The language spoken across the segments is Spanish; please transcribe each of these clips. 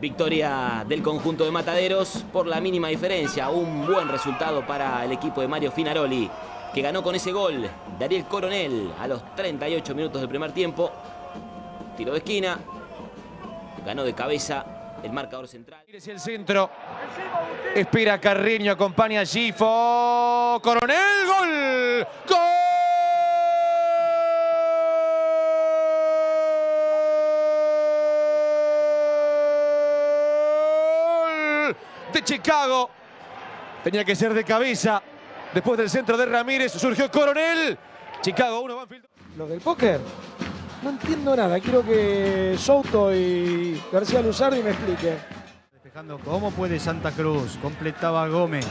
Victoria del conjunto de Mataderos por la mínima diferencia. Un buen resultado para el equipo de Mario Finaroli, que ganó con ese gol. Dariel Coronel a los 38 minutos del primer tiempo. Tiro de esquina. Ganó de cabeza el marcador central. el centro. Espera Carreño, acompaña a Gifo. Coronel, gol. ¡Gol! De Chicago. Tenía que ser de cabeza. Después del centro de Ramírez surgió Coronel. Chicago 1, Banfield. Lo del póker. No entiendo nada. Quiero que Souto y García Luzardi me expliquen. Despejando cómo puede Santa Cruz. Completaba Gómez.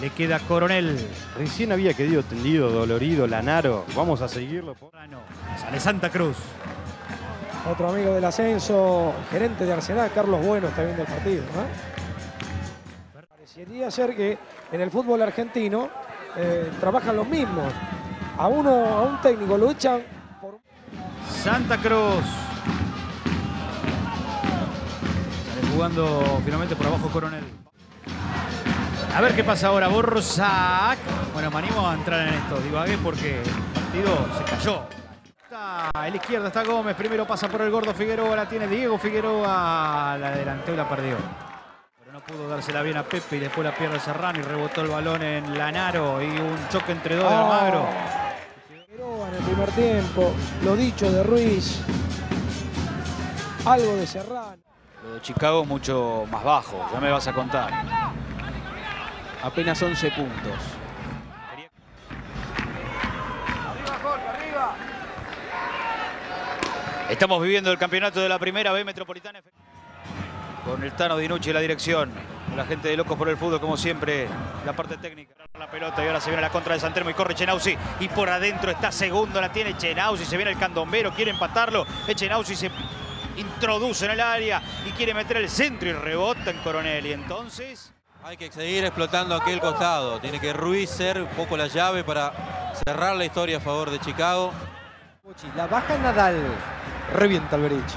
Le queda Coronel. Recién había quedado tendido, dolorido, Lanaro. Vamos a seguirlo. Sale Santa Cruz. Otro amigo del ascenso, gerente de Arsenal, Carlos Bueno, está viendo el partido. Parecería ser que en el fútbol argentino eh, trabajan los mismos. A uno, a un técnico lo echan por... Santa Cruz. Jugando finalmente por abajo Coronel. A ver qué pasa ahora. Borsac. Bueno, me animo a entrar en esto. Divagué porque el partido se cayó. Está a la izquierda está Gómez. Primero pasa por el gordo Figueroa. La tiene Diego Figueroa. La adelantó y la perdió. Pudo dársela bien a Pepe y después la pierde Serrano y rebotó el balón en Lanaro. Y un choque entre dos de Almagro. Figueroa en el primer tiempo. Lo dicho de Ruiz. Algo de Serrano. Lo de Chicago mucho más bajo. Ya me vas a contar. Apenas 11 puntos. Estamos viviendo el campeonato de la primera B Metropolitana. Con el Tano Dinucci en la dirección. La gente de Locos por el Fútbol, como siempre, la parte técnica. La pelota y ahora se viene la contra de Santermo y corre Chenauzi. Y por adentro está segundo, la tiene Chenauzi. Se viene el candombero, quiere empatarlo. Chenauzi se introduce en el área y quiere meter el centro y rebota en Coronel. Y entonces... Hay que seguir explotando aquel costado. Tiene que Ruiz ser un poco la llave para cerrar la historia a favor de Chicago. La baja Nadal. Revienta el Berich.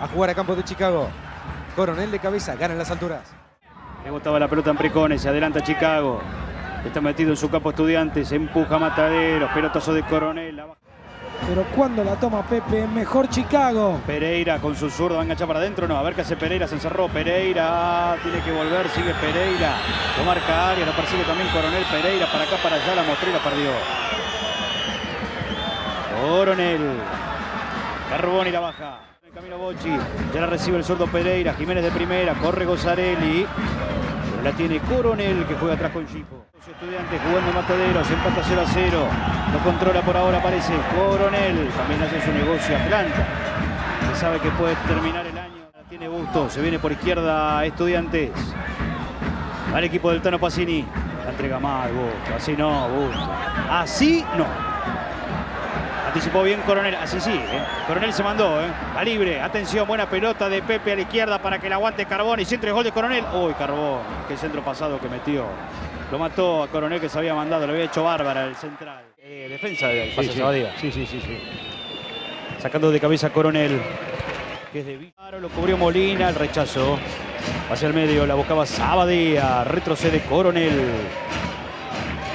A jugar a campo de Chicago. Coronel de cabeza, gana en las alturas. Le botaba la pelota en Precones, se adelanta Chicago. Está metido en su campo estudiante, se empuja Mataderos, pelotazo de Coronel. Pero cuando la toma Pepe, mejor Chicago. Pereira con su zurdo va a enganchar para adentro, no, a ver qué hace Pereira, se encerró Pereira, tiene que volver, sigue Pereira, lo marca área, lo persigue también Coronel Pereira, para acá, para allá, la mostró y la perdió. Coronel, Carboni la baja. En camino Bochi, ya la recibe el zurdo Pereira, Jiménez de primera, corre Gozarelli. La tiene Coronel que juega atrás con Chico. Estudiantes jugando Mataderos, empata 0 a 0. Lo controla por ahora, parece Coronel. También hace su negocio Atlanta. Se sabe que puede terminar el año. La tiene Busto, se viene por izquierda Estudiantes. Al equipo del Tano Pacini. La entrega mal, Busto. Así no, Busto. Así no. Anticipó bien Coronel, así sí, ¿eh? Coronel se mandó, ¿eh? a libre, atención, buena pelota de Pepe a la izquierda para que la aguante Carboni, centro y gol de Coronel. Uy, Carboni, qué centro pasado que metió. Lo mató a Coronel que se había mandado, lo había hecho bárbara el central. Eh, defensa pase Sí, sí. Sí, sí, sí, sí. Sacando de cabeza a Coronel, que es de lo cubrió Molina, el rechazo. Hacia el medio, la buscaba Sabadía, retrocede Coronel.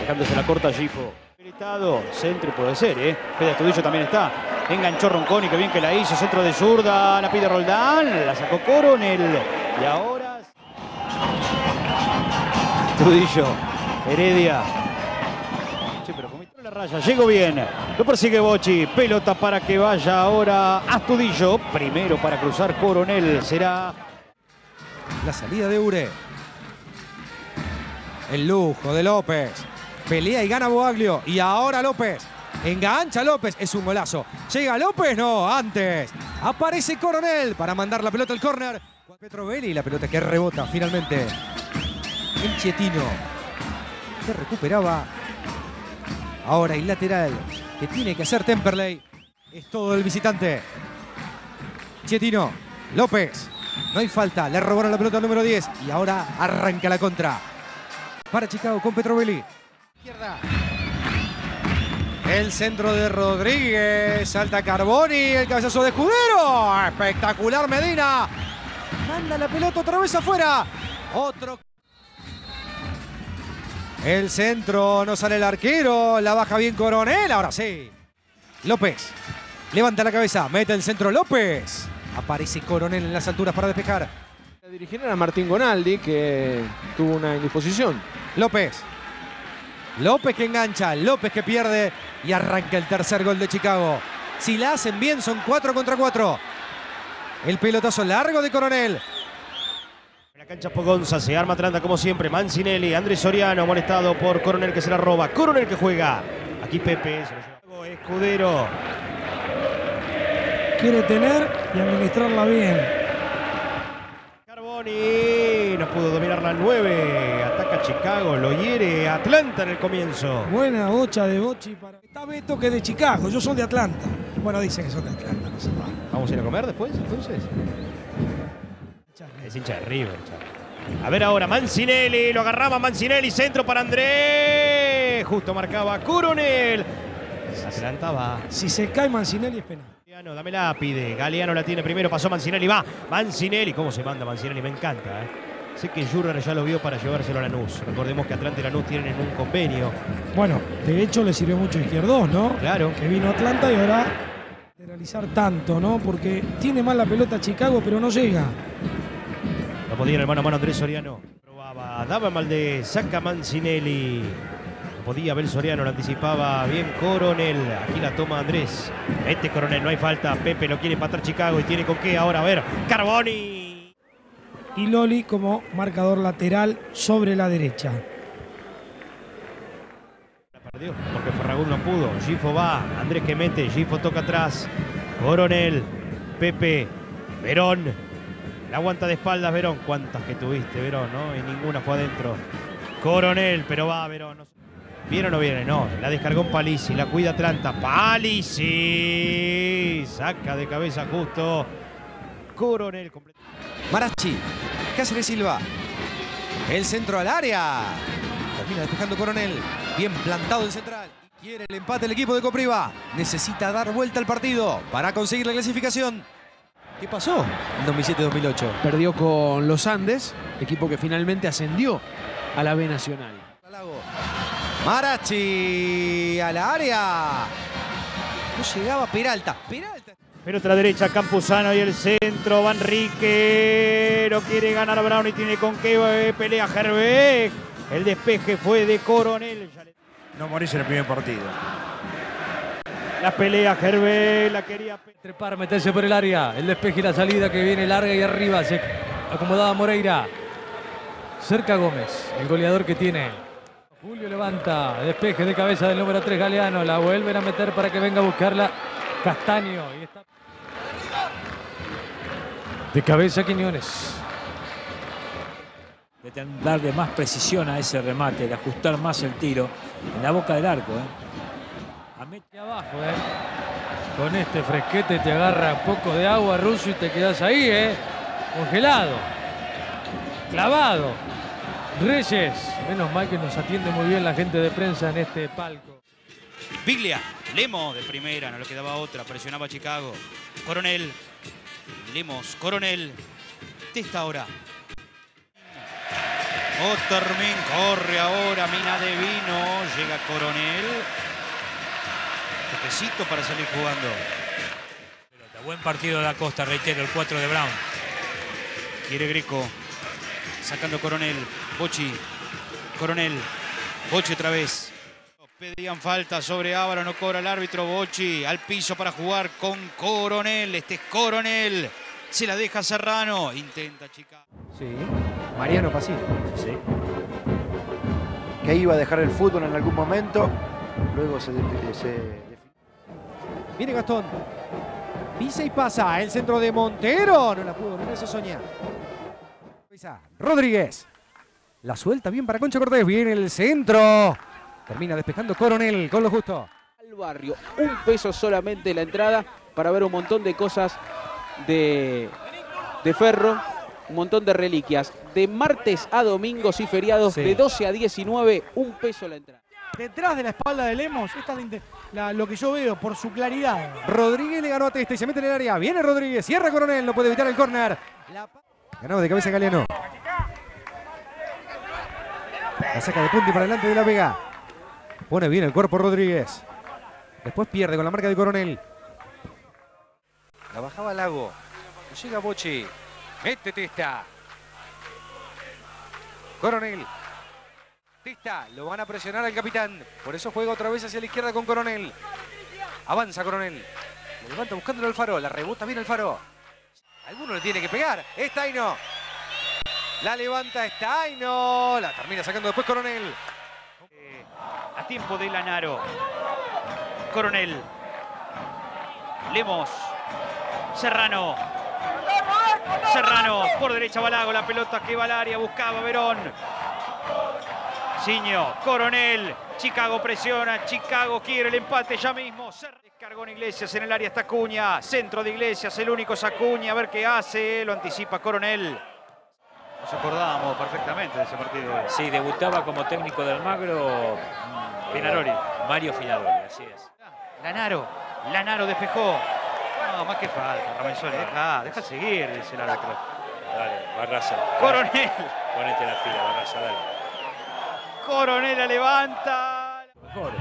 Dejándose la corta Gifo. Habilitado, centro puede ser, ¿eh? Fede Astudillo también está. Enganchó Ronconi, que bien que la hizo, centro de zurda, la pide Roldán, la sacó Coronel. Y ahora... Astudillo, Heredia. Sí, pero la raya, llegó bien. Lo persigue Bochi, pelota para que vaya ahora Astudillo. Primero para cruzar Coronel, será... La salida de Ure. El lujo de López. Pelea y gana Boaglio. Y ahora López. Engancha López. Es un golazo. Llega López. No, antes. Aparece Coronel para mandar la pelota al córner. Petrovelli. La pelota que rebota finalmente. El Chetino. Que recuperaba. Ahora el lateral. Que tiene que hacer Temperley. Es todo el visitante. Chetino. López. No hay falta. Le robaron la pelota al número 10. Y ahora arranca la contra. Para Chicago con Petrovelli. Izquierda. El centro de Rodríguez. Salta Carboni. El cabezazo de Escudero. Espectacular Medina. Manda la pelota otra vez afuera. Otro. El centro, no sale el arquero. La baja bien Coronel. Ahora sí. López. Levanta la cabeza. Mete el centro López. Aparece Coronel en las alturas para despejar. La dirigieron a Martín Gonaldi, que tuvo una indisposición. López. López que engancha. López que pierde. Y arranca el tercer gol de Chicago. Si la hacen bien, son 4 contra 4. El pelotazo largo de Coronel. En la cancha Pogonza se arma Atlanta como siempre. Mancinelli, Andrés Soriano, molestado por Coronel que se la roba. Coronel que juega. Aquí Pepe, se lo lleva Escudero. Quiere tener y administrarla bien. Carboni no pudo dominar la 9. Ataca Chicago, lo hiere Atlanta en el comienzo. Buena bocha de Bochi para. Está Beto que es de Chicago, yo soy de Atlanta. Bueno, dicen que son de Atlanta, no sé. Vamos a ir a comer después, entonces. Es hincha de River, chaval. A ver ahora, Mancinelli, lo agarraba Mancinelli, centro para Andrés. Justo marcaba Coronel. Atlanta va. Si se cae Mancinelli es penal. Galeano, dame la pide. Galeano la tiene primero, pasó Mancinelli, va. Mancinelli, ¿cómo se manda Mancinelli? Me encanta, ¿eh? Sé que Jurrer ya lo vio para llevárselo a Lanús. Recordemos que Atlanta y Lanús tienen un convenio. Bueno, de hecho le sirvió mucho a Izquierdos, ¿no? Claro. Que vino Atlanta y ahora lateralizar tanto, ¿no? Porque tiene más la pelota Chicago, pero no llega. No podía el mano a mano Andrés Soriano. Probaba, daba Maldés, saca Mancinelli. No podía Abel Soriano, lo anticipaba bien Coronel. Aquí la toma Andrés. Este Coronel, no hay falta. Pepe lo quiere empatar Chicago y tiene con qué ahora. A ver, Carboni. Y Loli como marcador lateral sobre la derecha. Porque Ferragut no pudo. Gifo va, Andrés que mete, Gifo toca atrás. Coronel, Pepe, Verón. La aguanta de espaldas Verón. ¿Cuántas que tuviste, Verón, no? Y ninguna fue adentro. Coronel, pero va Verón. ¿Viene o no viene? No, la descargó Palisi, la cuida Atlanta. Palisi. Saca de cabeza justo. Coronel. Marachi. Cáceres Silva. El centro al área. Termina despejando Coronel. Bien plantado el central. Quiere el empate el equipo de Copriva. Necesita dar vuelta al partido para conseguir la clasificación. ¿Qué pasó en 2007-2008? Perdió con los Andes, equipo que finalmente ascendió a la B Nacional. Marachi a la área. No llegaba Peralta. Peralta. Pelota a la derecha, Campuzano y el centro, Vanrique. No quiere ganar Brown y tiene con qué eh, pelea Herbeck. El despeje fue de Coronel. No morís en el primer partido. La pelea Herbeck, la quería. Trepar, meterse por el área. El despeje y la salida que viene larga y arriba. Se acomodaba Moreira. Cerca Gómez, el goleador que tiene. Julio levanta. Despeje de cabeza del número 3 Galeano. La vuelven a meter para que venga a buscarla Castaño. Y está... De cabeza Quiñones. de darle más precisión a ese remate, de ajustar más el tiro en la boca del arco. ¿eh? A Meche abajo, ¿eh? Con este fresquete te agarra un poco de agua, Russo, y te quedas ahí, ¿eh? Congelado. Clavado. Reyes. Menos mal que nos atiende muy bien la gente de prensa en este palco. Biglia, Lemo de primera, no le quedaba otra, presionaba a Chicago. Coronel, Lemos, Coronel, testa ahora. Ottermin corre ahora, Mina de Vino, llega Coronel. Toquecito para salir jugando. Buen partido de la Costa, reitero, el 4 de Brown. Quiere Greco, sacando Coronel, Bochi, Coronel, Bochi otra vez. Pedían falta sobre Ávaro, no cobra el árbitro Bochi. Al piso para jugar con Coronel. Este es Coronel. Se la deja Serrano. Intenta Chicago. Sí. Mariano Pasino. Sí. que iba a dejar el fútbol en algún momento. Luego se, se Viene Gastón. Pisa y pasa. El centro de Montero. No la pudo. No se soña. Pisa. Rodríguez. La suelta bien para Concha Cortés. Viene el centro. Termina despejando Coronel con lo justo. Al barrio. Un peso solamente la entrada para ver un montón de cosas de, de ferro. Un montón de reliquias. De martes a domingos y feriados Sí. de 12 a 19. Un peso la entrada. Detrás de la espalda de Lemos, esta es la inte- la- lo que yo veo por su claridad. Rodríguez le ganó a Testa y se mete en el área. Viene Rodríguez. Cierra Coronel. No puede evitar el córner. Ganaba de cabeza Galeano. La saca de punti para adelante de la Vega. Pone bien el cuerpo Rodríguez. Después pierde con la marca de Coronel. La bajaba Lago. Llega Bochi. Mete Testa. Coronel. Testa. Lo van a presionar al capitán. Por eso juega otra vez hacia la izquierda con Coronel. Avanza Coronel. Lo levanta buscándolo el faro. La rebota bien el faro. Alguno le tiene que pegar. Es Taino. La levanta es Taino. La termina sacando después Coronel. Eh, a tiempo de Lanaro. Coronel. Lemos. Serrano. Serrano. Por derecha Balago. La pelota que va al área. Buscaba Verón. Ciño. Coronel. Chicago presiona. Chicago quiere el empate ya mismo. Descargó en Iglesias. En el área está Cuña. Centro de Iglesias. El único es Acuña. A ver qué hace. Lo anticipa Coronel. Nos acordábamos perfectamente de ese partido. Sí, debutaba como técnico del Magro Finaroli. Mario Finaroli, así es. Lanaro. Lanaro despejó. No, más que falta, Ramenzoni. Deja, deja seguir, dice el árbitro. Dale, Barraza. Coronel. Ponete la pila, Barraza, dale. Coronel la levanta. Mejor.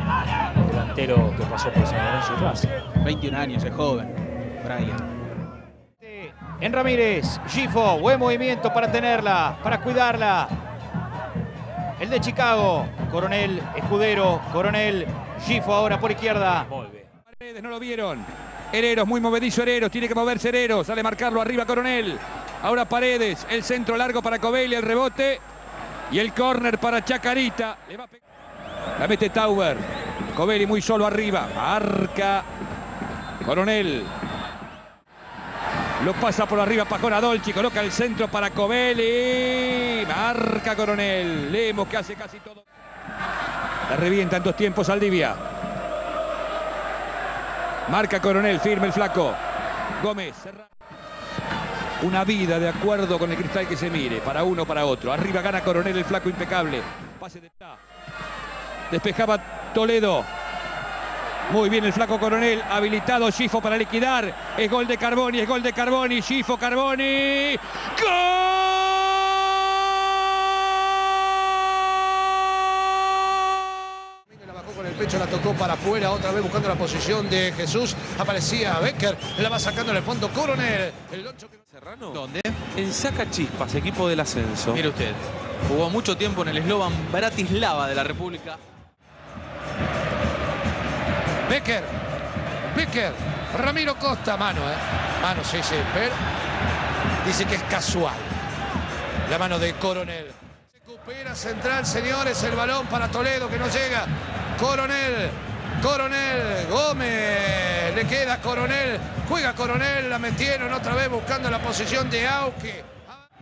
Delantero que pasó por San Lorenzo y Racing. 21 años, es joven. Brian. En Ramírez, Gifo, buen movimiento para tenerla, para cuidarla. El de Chicago, Coronel, Escudero, Coronel, Gifo ahora por izquierda. Paredes no lo vieron. Hereros, muy movedizo Hereros, tiene que moverse Hereros, sale a marcarlo arriba Coronel. Ahora Paredes, el centro largo para Covelli, el rebote y el córner para Chacarita. La mete Tauber. Covelli muy solo arriba. Marca Coronel. Lo pasa por arriba Pajón Dolci, coloca el centro para Covelli. Marca Coronel. Lemos que hace casi todo. La revienta en dos tiempos Aldivia. Marca Coronel, firme el flaco. Gómez. Una vida de acuerdo con el cristal que se mire. Para uno, para otro. Arriba gana Coronel, el flaco impecable. Pase de Despejaba Toledo. Muy bien el flaco Coronel, habilitado Gifo para liquidar. Es gol de Carboni, es gol de Carboni, Gifo Carboni. con pecho, la tocó para afuera, otra vez buscando la posición de Jesús. Aparecía Becker, la va sacando en el fondo Coronel. El loncho que... Serrano. ¿Dónde? En Sacachispas, equipo del ascenso. Mire usted, jugó mucho tiempo en el eslogan Bratislava de la República. Becker, Becker, Ramiro Costa, mano, ¿eh? Mano, sí, sí, pero dice que es casual. La mano de Coronel. Recupera central, señores, el balón para Toledo que no llega. Coronel, Coronel, Gómez, le queda Coronel, juega Coronel, la metieron otra vez buscando la posición de Auque.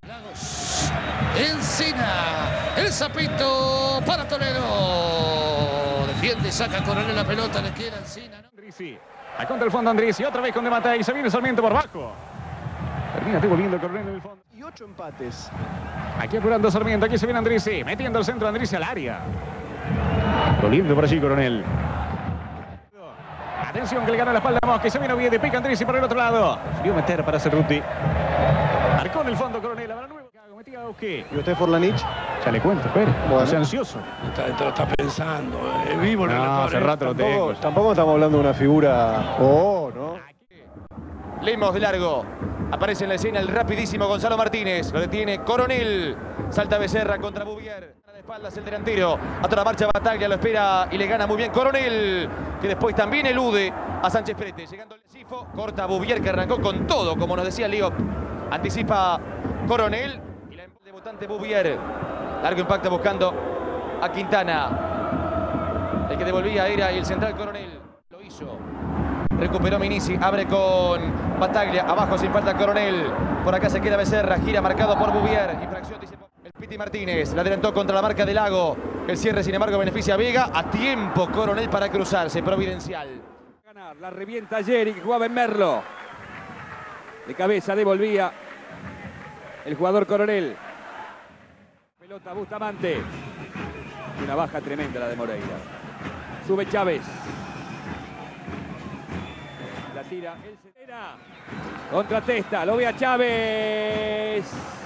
Lagos, Encina, el zapito para Toledo. Defiende, saca Coronel la pelota, le queda Encina. ¿no? Andrisi. Al contra del fondo Andrisi, otra vez con De Matei, se viene Sarmiento por bajo. Termina devolviendo el Coronel del fondo. Y ocho empates. Aquí apurando Sarmiento, aquí se viene Andrisi, metiendo el centro Andrisi al área. Doliendo por allí Coronel. Atención que le gana la espalda a Mosca, se viene bien de pica Andrisi por el otro lado. Vio meter para Cerruti. Marcó en el fondo Coronel, ahora nuevo. Metía Auque. ¿Y usted Forlanich? Ya le cuento, espere. Bueno. No sea ansioso. Está, te lo está pensando, es vivo en el No, hace ¿eh? rato lo tengo. Tampoco estamos hablando de una figura... Oh, ¿no? Lemos de largo. Aparece en la escena el rapidísimo Gonzalo Martínez. Lo detiene Coronel. Salta Becerra contra Bouvier. La espaldas el delantero. A toda marcha Bataglia lo espera y le gana muy bien Coronel. Que después también elude a Sánchez Prete. Llegando el Sifo. Corta Bouvier que arrancó con todo, como nos decía Leo. Anticipa Coronel. Y la debutante Bouvier. Largo impacto buscando a Quintana. El que devolvía era el central Coronel. Lo hizo. Recuperó Minisi, abre con Bataglia, abajo sin falta Coronel. Por acá se queda Becerra, gira marcado por Bouvier. Infracción, dice Martínez. La adelantó contra la marca de Lago. El cierre, sin embargo, beneficia a Vega. A tiempo Coronel para cruzarse, providencial. La revienta Jerry, que jugaba en Merlo. De cabeza devolvía el jugador Coronel. Pelota Bustamante. Una baja tremenda la de Moreira. Sube Chávez. La tira el. Contra Testa, lo ve a Chávez.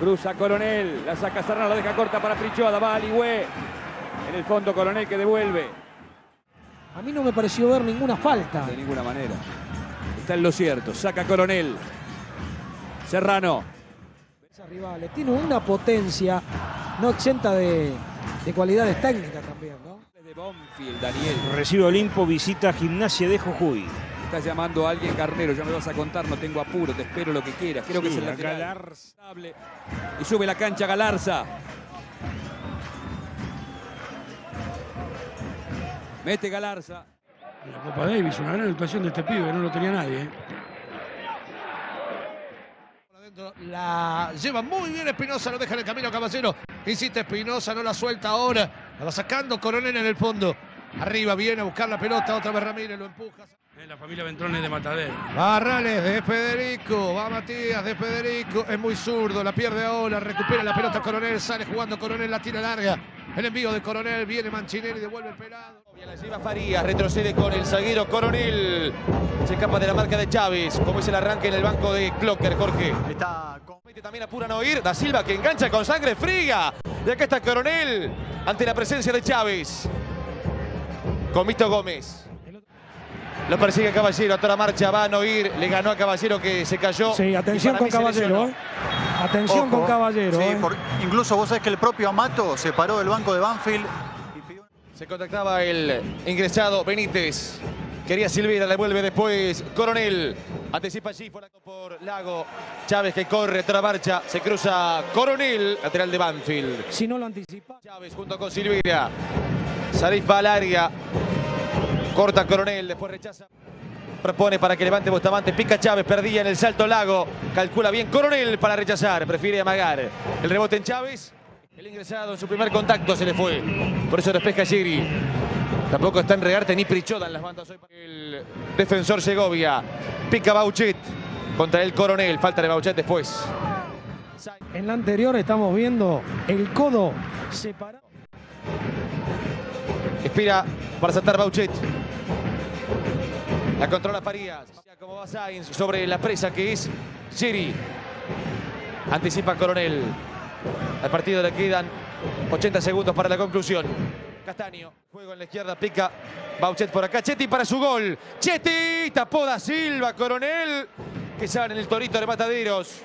Cruza Coronel, la saca Serrano, la deja corta para Prichoda, va Aligüe. En el fondo Coronel que devuelve. A mí no me pareció ver ninguna falta. De ninguna manera. Está en lo cierto, saca Coronel. Serrano. Rivales tiene una potencia no exenta de, de cualidades técnicas también, ¿no? De Bonfield, Daniel. Recibe Olimpo, visita Gimnasia de Jujuy. Está llamando a alguien Carnero, ya me vas a contar, no tengo apuro, te espero lo que quieras. Creo que Sí, es el lateral. Galarza. Y sube la cancha Galarza. Mete Galarza. En la Copa Davis, una gran actuación de este pibe, no lo tenía nadie. ¿eh? La lleva muy bien Espinosa, lo deja en el camino Caballero. Insiste Espinosa, no la suelta ahora. La va sacando Coronel en el fondo. Arriba viene a buscar la pelota, otra vez Ramírez lo empuja. La familia Ventrones de Matadero. Barrales de Federico, va Matías de Federico, es muy zurdo, la pierde ahora, recupera la pelota Coronel, sale jugando Coronel, la tira larga. El envío de Coronel, viene Manchinelli, devuelve el pelado. La lleva Farías, retrocede con el zaguero Coronel. Se escapa de la marca de Chávez. Como es el arranque en el banco de Clocker, Jorge. Está también apura a no ir. Da Silva que engancha con sangre fría. Y acá está Coronel ante la presencia de Chávez. Comito Gómez. Lo persigue Caballero, a toda marcha va a no ir. Le ganó a Caballero que se cayó. Sí, atención con Caballero. ¿eh? Atención Ojo. con Caballero. Sí, ¿eh? por- incluso vos sabés que el propio Amato se paró del banco de Banfield. Se contactaba el ingresado Benítez. Quería Silveira, le vuelve después Coronel. Anticipa allí fuera por Lago. Chávez que corre, otra marcha. Se cruza Coronel, lateral de Banfield. Si no lo anticipa. Chávez junto con Silveira. Sarif va al área. Corta Coronel, después rechaza. Propone para que levante Bustamante. Pica Chávez, perdía en el salto Lago. Calcula bien Coronel para rechazar. Prefiere amagar. El rebote en Chávez. El ingresado en su primer contacto se le fue. Por eso despeja Giri. Tampoco está en regarte ni Prichoda en las bandas hoy. para El defensor Segovia. Pica Bauchet. Contra el Coronel. Falta de Bauchet después. En la anterior estamos viendo el codo separado. Espera para saltar Bauchet. La controla Farías. Como va Sainz sobre la presa que es Giri. Anticipa Coronel. Al partido le quedan 80 segundos para la conclusión. Castaño, juego en la izquierda, pica Bauchet por acá. Chetti para su gol. Chetti, tapó da Silva, Coronel, que sale en el torito de Mataderos.